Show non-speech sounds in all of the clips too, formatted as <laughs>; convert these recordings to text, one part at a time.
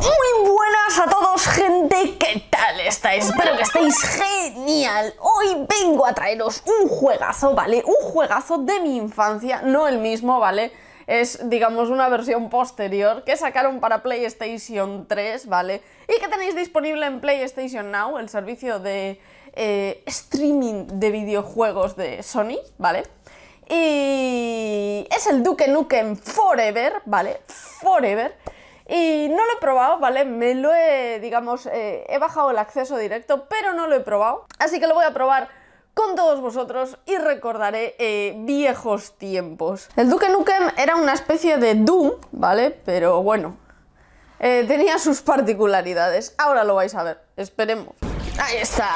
Muy buenas a todos, gente. ¿Qué tal estáis? Espero que estéis genial. Hoy vengo a traeros un juegazo, ¿vale? Un juegazo de mi infancia, no el mismo, ¿vale? Es, digamos, una versión posterior que sacaron para PlayStation 3, ¿vale? Y que tenéis disponible en PlayStation Now, el servicio de eh, streaming de videojuegos de Sony, ¿vale? Y es el Duke Nukem Forever, ¿vale? Forever. Y no lo he probado, ¿vale? Me lo he, digamos, eh, he bajado el acceso directo, pero no lo he probado. Así que lo voy a probar con todos vosotros y recordaré eh, viejos tiempos. El Duke Nukem era una especie de Doom, ¿vale? Pero bueno, eh, tenía sus particularidades. Ahora lo vais a ver, esperemos. Ahí está,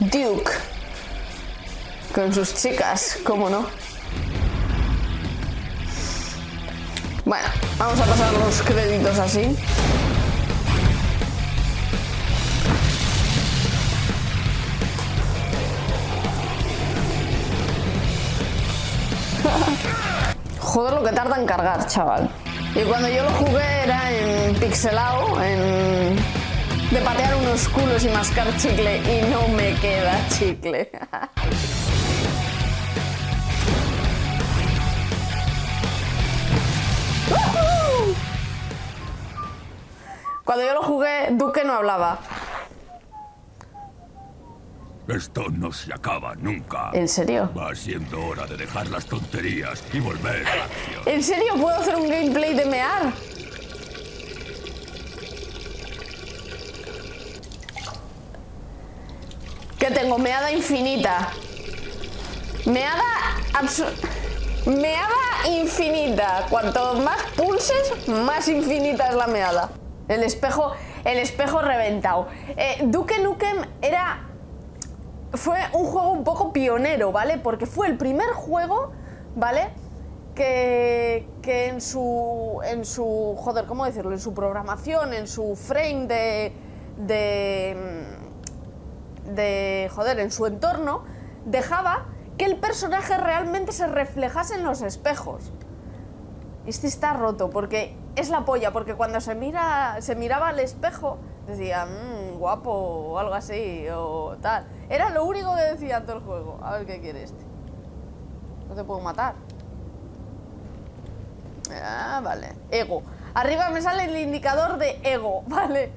Duke. Con sus chicas, ¿cómo no? Bueno, vamos a pasar los créditos así. <laughs> Joder lo que tarda en cargar, chaval. Y cuando yo lo jugué era en pixelado, en... de patear unos culos y mascar chicle y no me queda chicle. <laughs> Cuando yo lo jugué, Duque no hablaba. Esto no se acaba nunca. ¿En serio? Va siendo hora de dejar las tonterías y volver a la acción. ¿En serio puedo hacer un gameplay de mear? ¿Qué tengo? Meada infinita. Meada Meada infinita. Cuanto más pulses, más infinita es la meada. El espejo, el espejo reventado. Eh, Duke Nukem era fue un juego un poco pionero, ¿vale? Porque fue el primer juego, ¿vale? Que, que en su. En su. Joder, ¿cómo decirlo? En su programación, en su frame de. de. de. joder, en su entorno, dejaba que el personaje realmente se reflejase en los espejos. Este está roto porque es la polla, porque cuando se mira se miraba al espejo decía, mmm, guapo o algo así o tal. Era lo único que decía todo el juego. A ver qué quiere este. No te puedo matar. Ah, vale. Ego. Arriba me sale el indicador de ego, <laughs> vale.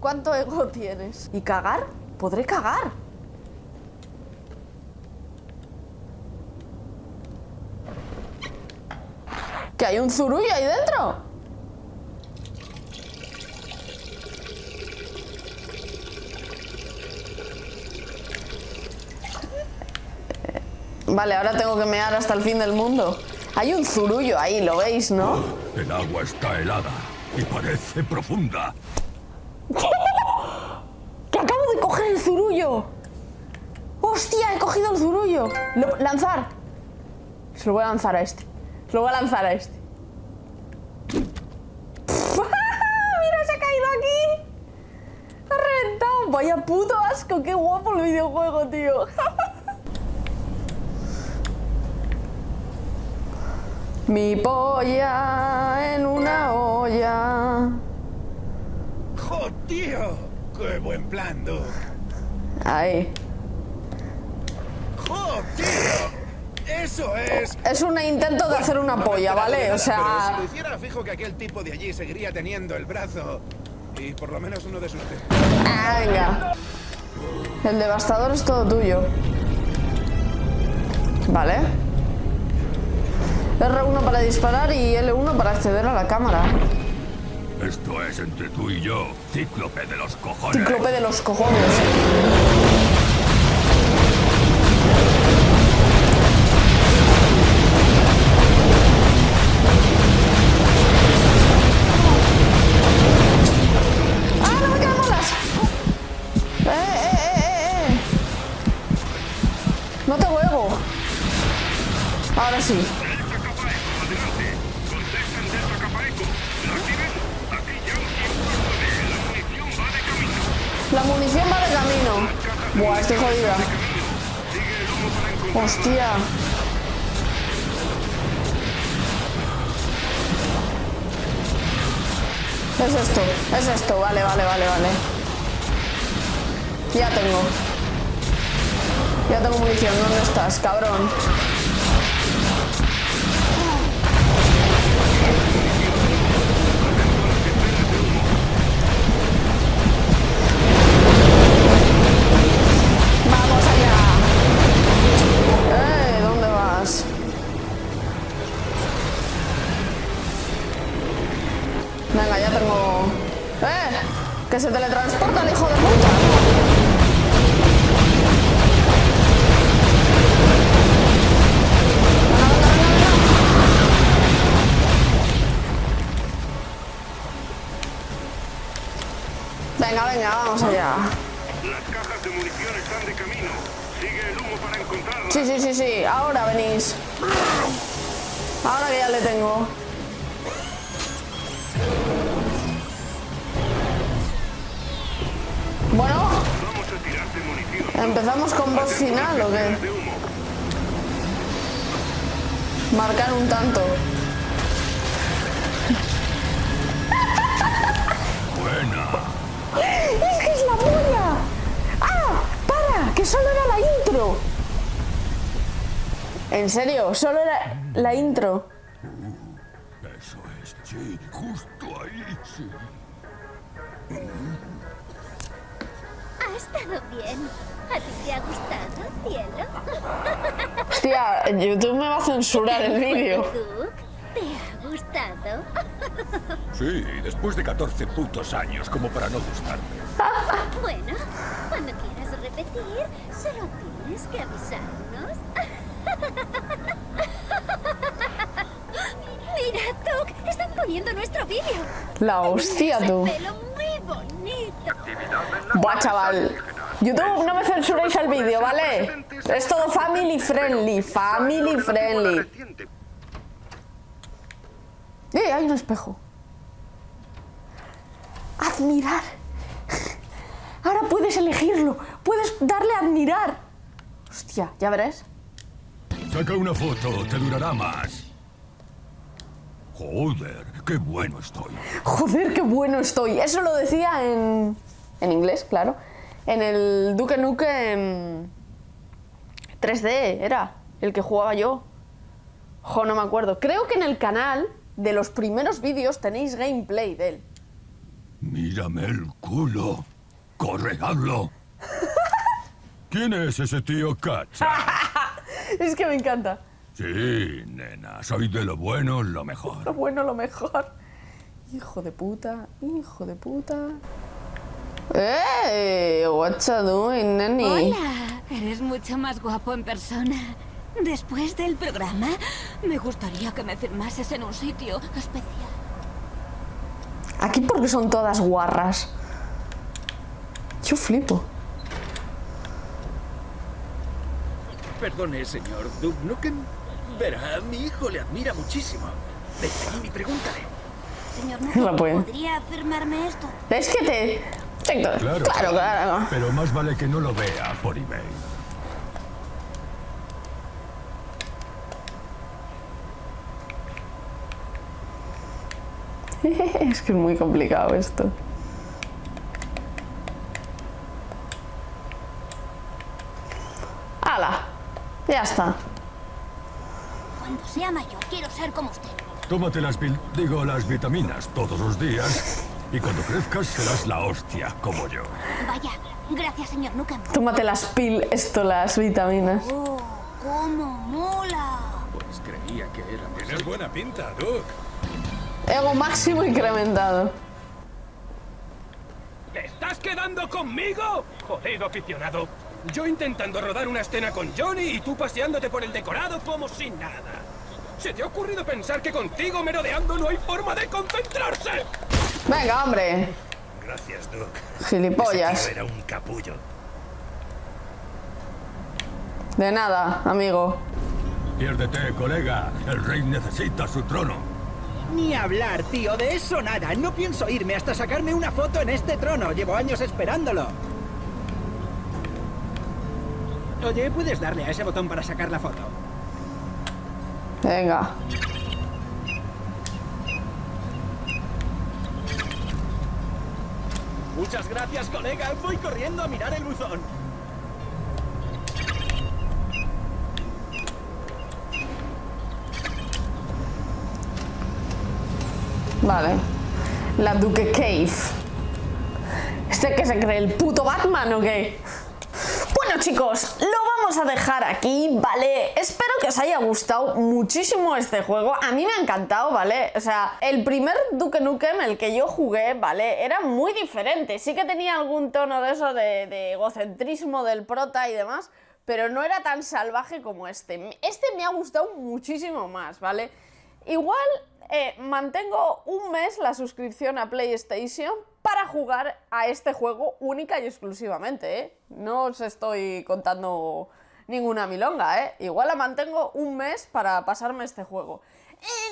¿Cuánto ego tienes? ¿Y cagar? ¿Podré cagar? ¿Que hay un zurullo ahí dentro? Vale, ahora tengo que mear hasta el fin del mundo. Hay un zurullo ahí, ¿lo veis, no? El agua está helada y parece profunda. <laughs> ¡Que acabo de coger el zurullo! ¡Hostia, he cogido el zurullo! Lo- ¡Lanzar! Se lo voy a lanzar a este. Se lo voy a lanzar a este. <laughs> ¡Mira, se ha caído aquí! ¡Ha reventado! ¡Vaya puto asco! ¡Qué guapo el videojuego, tío! <laughs> Mi polla en una olla. ¡Jo, tío! ¡Qué buen plan! Ahí. ¡Jo, tío! ¡Eso es! Es un intento de hacer una polla, ¿vale? O Pero sea... si lo hiciera, fijo que aquel tipo de allí seguiría teniendo el brazo. Y por lo menos uno de sus. Ah, venga. El devastador es todo tuyo. Vale. R1 para disparar y L1 para acceder a la cámara. Esto es entre tú y yo, cíclope de los cojones. Cíclope de los cojones. La munición va de camino. Buah, estoy jodida. Hostia. Es esto, es esto, vale, vale, vale, vale. Ya tengo. Ya tengo munición, ¿dónde estás, cabrón? ¡Que se teletransporta el hijo de puta! Venga, venga, vamos allá. Las cajas de munición están de camino. Sigue el humo para encontrarlas. Sí, sí, sí, sí. Ahora venís. Ahora que ya le tengo. Empezamos con voz final o qué? Marcar un tanto. Buena. ¡Es que es la polla! ¡Ah! ¡Para! ¡Que solo era la intro! ¿En serio? Solo era la intro. Eso es. Sí, justo ahí, sí. Ha estado bien. ¿A ti te ha gustado, cielo? Hostia, YouTube me va a censurar el vídeo. <laughs> ¿te ha gustado? <laughs> Sí, después de 14 putos años, como para no gustarme. Bueno, cuando quieras repetir, solo tienes que avisarnos. <laughs> Mira, Duke, están poniendo nuestro vídeo. La hostia, tú. pelo. Buah, chaval. YouTube, no me censuréis el vídeo, ¿vale? Es todo family friendly, family friendly. ¡Eh! Hay un espejo. Admirar. Ahora puedes elegirlo. Puedes darle a admirar. Hostia, ya verás. Saca una foto, te durará más. Joder, qué bueno estoy. Joder, qué bueno estoy. Eso lo decía en. En inglés, claro. En el Duke Nukem 3D, era. El que jugaba yo. Jo, no me acuerdo. Creo que en el canal de los primeros vídeos tenéis gameplay de él. Mírame el culo. Corre, hazlo. <laughs> ¿Quién es ese tío Cacha? <laughs> Es que me encanta. Sí, nena, soy de lo bueno lo Lo mejor. bueno, lo mejor. Hijo de puta, hijo de puta. ¡Eh! What you doing, neni? Hola, eres mucho más guapo en persona. Después del programa, me gustaría que me firmases en un sitio especial. Aquí porque son todas guarras. Yo flipo. Perdone, señor Duke Nukem. Verá, mi hijo le admira muchísimo. Ven y pregúntale. Señor La Nukem, pueden. ¿podría firmarme esto? Es que te... Claro. claro, claro. Pero más vale que no lo vea por eBay. <laughs> Es que es muy complicado esto. ¡Hala! Ya está. Cuando sea mayor, quiero ser como usted. Tómate las pil... digo, las vitaminas todos los días. Y cuando crezcas serás la hostia, como yo. Vaya, gracias, señor Nukem. Tómate las pil, esto, las vitaminas. Oh, cómo mola. Pues creía que era. Tienes buena pinta, Duke. Ego máximo incrementado. ¿Te estás quedando conmigo? Jodido aficionado. Yo intentando rodar una escena con Johnny y tú paseándote por el decorado como si nada. ¿Se te ha ocurrido pensar que contigo merodeando no hay forma de concentrarse? Venga, hombre. Gracias, Duke. Gilipollas. Ese tío era un capullo. De nada, amigo. Piérdete, colega. El rey necesita su trono. Ni hablar, tío, de eso nada. No pienso irme hasta sacarme una foto en este trono. Llevo años esperándolo. Oye, ¿puedes darle a ese botón para sacar la foto? Venga. Muchas gracias, colega. Voy corriendo a mirar el buzón. Vale. La Duque Cave. ¿Este que se cree el puto Batman o qué? Bueno chicos, vamos a dejar aquí, ¿vale? Espero que os haya gustado muchísimo este juego. A mí me ha encantado, ¿vale? O sea, el primer Duke Nukem, el que yo jugué, ¿vale? Era muy diferente. Sí que tenía algún tono de eso de, egocentrismo del prota y demás, pero no era tan salvaje como este. Este me ha gustado muchísimo más, ¿vale? Igual eh, mantengo un mes la suscripción a PlayStation para jugar a este juego única y exclusivamente, ¿eh? No os estoy contando ninguna milonga, ¿eh? Igual la mantengo un mes para pasarme este juego.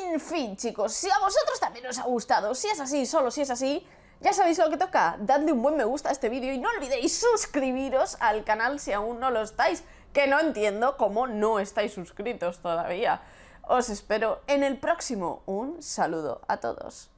En fin, chicos, si a vosotros también os ha gustado, si es así, solo si es así, ya sabéis lo que toca, dadle un buen me gusta a este vídeo y no olvidéis suscribiros al canal si aún no lo estáis, que no entiendo cómo no estáis suscritos todavía. Os espero en el próximo. Un saludo a todos.